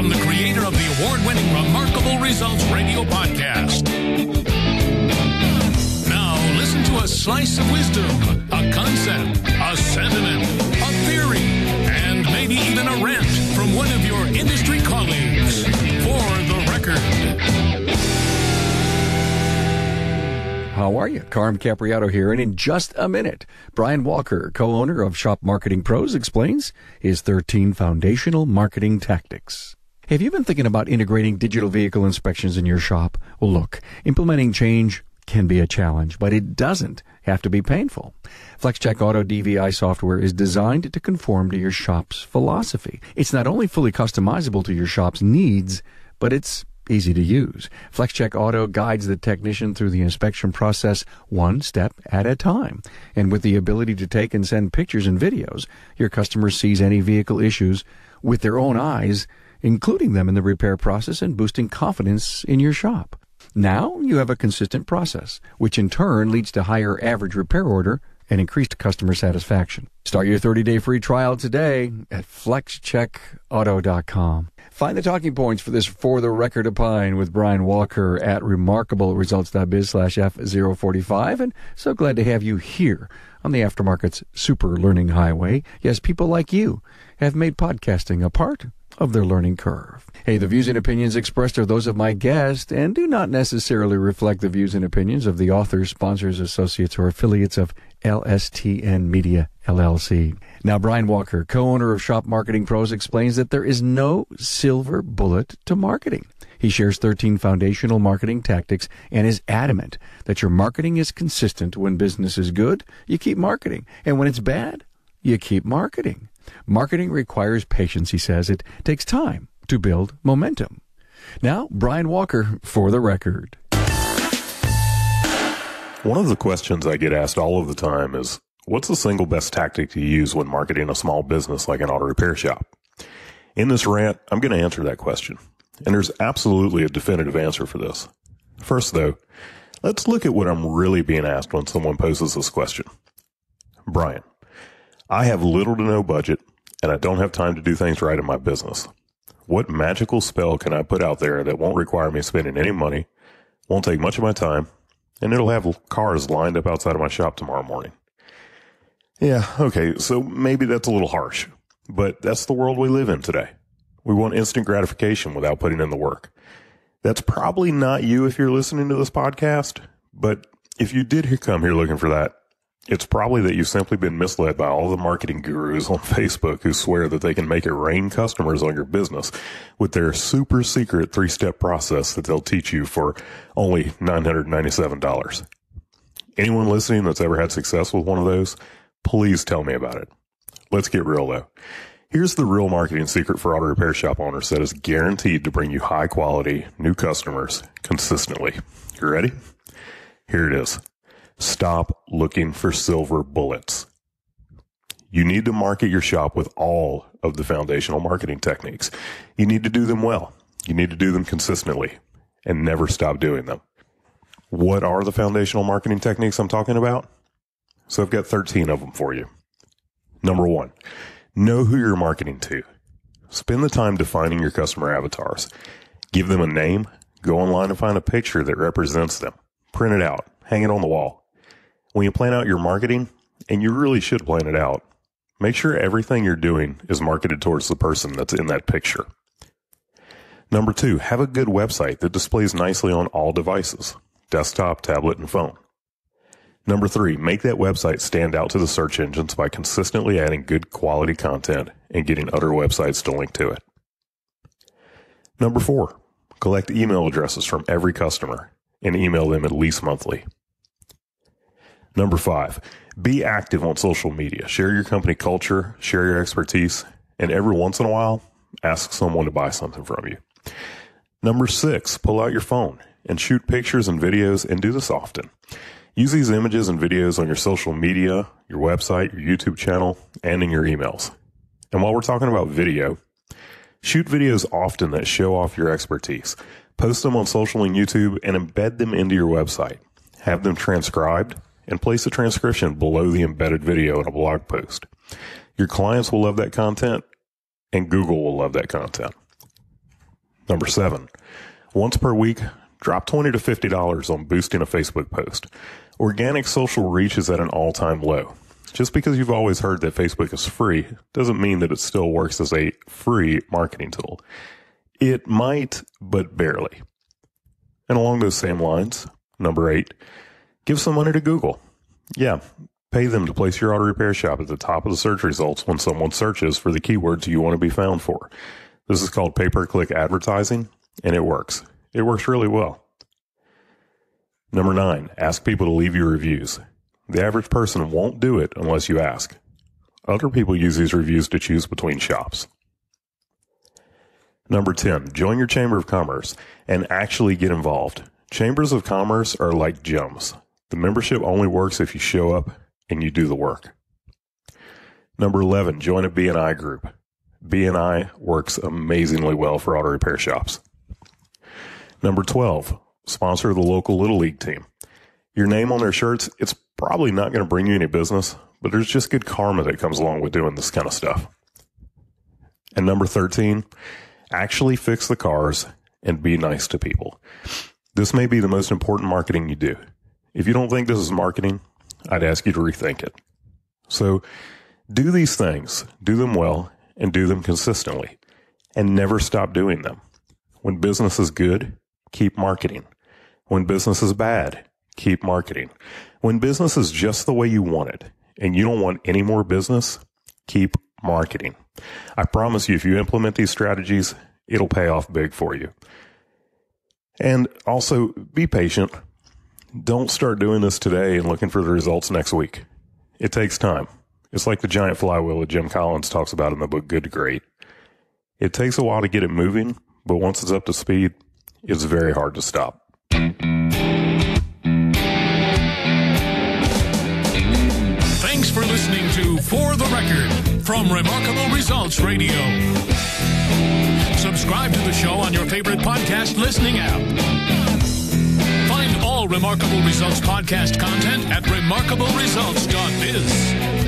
from the creator of the award winning Remarkable Results radio podcast. Now, listen to a slice of wisdom, a concept, a sentiment, a theory, and maybe even a rant from one of your industry colleagues. For the record. How are you? Carm Capriotto here, and in just a minute, Brian Walker, co-owner of Shop Marketing Pros, explains his 13 foundational marketing tactics. Have you been thinking about integrating digital vehicle inspections in your shop? Well, look, implementing change can be a challenge, but it doesn't have to be painful. FlexCheck Auto DVI software is designed to conform to your shop's philosophy. It's not only fully customizable to your shop's needs, but it's easy to use. FlexCheck Auto guides the technician through the inspection process one step at a time. And with the ability to take and send pictures and videos, your customer sees any vehicle issues with their own eyes, including them in the repair process and boosting confidence in your shop. Now you have a consistent process, which in turn leads to higher average repair order and increased customer satisfaction. Start your 30-day free trial today at flexcheckauto.com. Find the talking points for this For the Record Opine with Brian Walker at remarkableresults.biz slash F045. And so glad to have you here on the Aftermarket's Super Learning Highway. Yes, people like you have made podcasting a part of their learning curve. Hey, the views and opinions expressed are those of my guest and do not necessarily reflect the views and opinions of the authors, sponsors, associates, or affiliates of LSTN Media LLC. Now, Brian Walker, co-owner of Shop Marketing Pros, explains that there is no silver bullet to marketing. He shares 13 foundational marketing tactics and is adamant that your marketing is consistent. When business is good, you keep marketing. And when it's bad, you keep marketing. Marketing requires patience, he says. It takes time to build momentum. Now, Brian Walker for the record. One of the questions I get asked all of the time is what's the single best tactic to use when marketing a small business like an auto repair shop? In this rant, I'm going to answer that question. And there's absolutely a definitive answer for this. First, though, let's look at what I'm really being asked when someone poses this question. Brian, I have little to no budget and I don't have time to do things right in my business. What magical spell can I put out there that won't require me spending any money, won't take much of my time, and it'll have cars lined up outside of my shop tomorrow morning? Yeah, okay, so maybe that's a little harsh, but that's the world we live in today. We want instant gratification without putting in the work. That's probably not you if you're listening to this podcast, but if you did come here looking for that, it's probably that you've simply been misled by all the marketing gurus on Facebook who swear that they can make it rain customers on your business with their super secret three step process that they'll teach you for only $997. Anyone listening that's ever had success with one of those, please tell me about it. Let's get real though. Here's the real marketing secret for auto repair shop owners that is guaranteed to bring you high quality new customers consistently. You ready? Here it is. Stop looking for silver bullets. You need to market your shop with all of the foundational marketing techniques. You need to do them well. You need to do them consistently and never stop doing them. What are the foundational marketing techniques I'm talking about? So I've got 13 of them for you. Number one, know who you're marketing to. Spend the time defining your customer avatars. Give them a name. Go online and find a picture that represents them. Print it out. Hang it on the wall when you plan out your marketing, and you really should plan it out, make sure everything you're doing is marketed towards the person that's in that picture. Number two, have a good website that displays nicely on all devices desktop, tablet, and phone. Number three, make that website stand out to the search engines by consistently adding good quality content and getting other websites to link to it. Number four, collect email addresses from every customer and email them at least monthly. Number five, be active on social media. Share your company culture, share your expertise, and every once in a while, ask someone to buy something from you. Number six, pull out your phone and shoot pictures and videos and do this often. Use these images and videos on your social media, your website, your YouTube channel, and in your emails. And while we're talking about video, shoot videos often that show off your expertise. Post them on social and YouTube and embed them into your website. Have them transcribed and place the transcription below the embedded video in a blog post. Your clients will love that content and Google will love that content. Number seven, once per week, drop 20 to $50 on boosting a Facebook post. Organic social reach is at an all time low. Just because you've always heard that Facebook is free doesn't mean that it still works as a free marketing tool. It might, but barely. And along those same lines, number eight, give some money to Google. Yeah, pay them to place your auto repair shop at the top of the search results when someone searches for the keywords you want to be found for. This is called pay per click advertising, and it works. It works really well. Number nine, ask people to leave you reviews. The average person won't do it unless you ask. Other people use these reviews to choose between shops. Number 10, join your Chamber of Commerce and actually get involved. Chambers of Commerce are like gyms. The membership only works if you show up and you do the work. Number 11, join a BNI group. BNI works amazingly well for auto repair shops. Number 12, sponsor the local Little League team. Your name on their shirts, it's probably not going to bring you any business, but there's just good karma that comes along with doing this kind of stuff. And number 13, actually fix the cars and be nice to people. This may be the most important marketing you do. If you don't think this is marketing, I'd ask you to rethink it. So do these things, do them well, and do them consistently, and never stop doing them. When business is good, keep marketing. When business is bad, keep marketing. When business is just the way you want it, and you don't want any more business, keep marketing. I promise you, if you implement these strategies, it'll pay off big for you. And also be patient. Don't start doing this today and looking for the results next week. It takes time. It's like the giant flywheel that Jim Collins talks about in the book Good to Great. It takes a while to get it moving, but once it's up to speed, it's very hard to stop. Thanks for listening to For the Record from Remarkable Results Radio. Subscribe to the show on your favorite podcast listening app. Remarkable Results podcast content at remarkableresults.biz.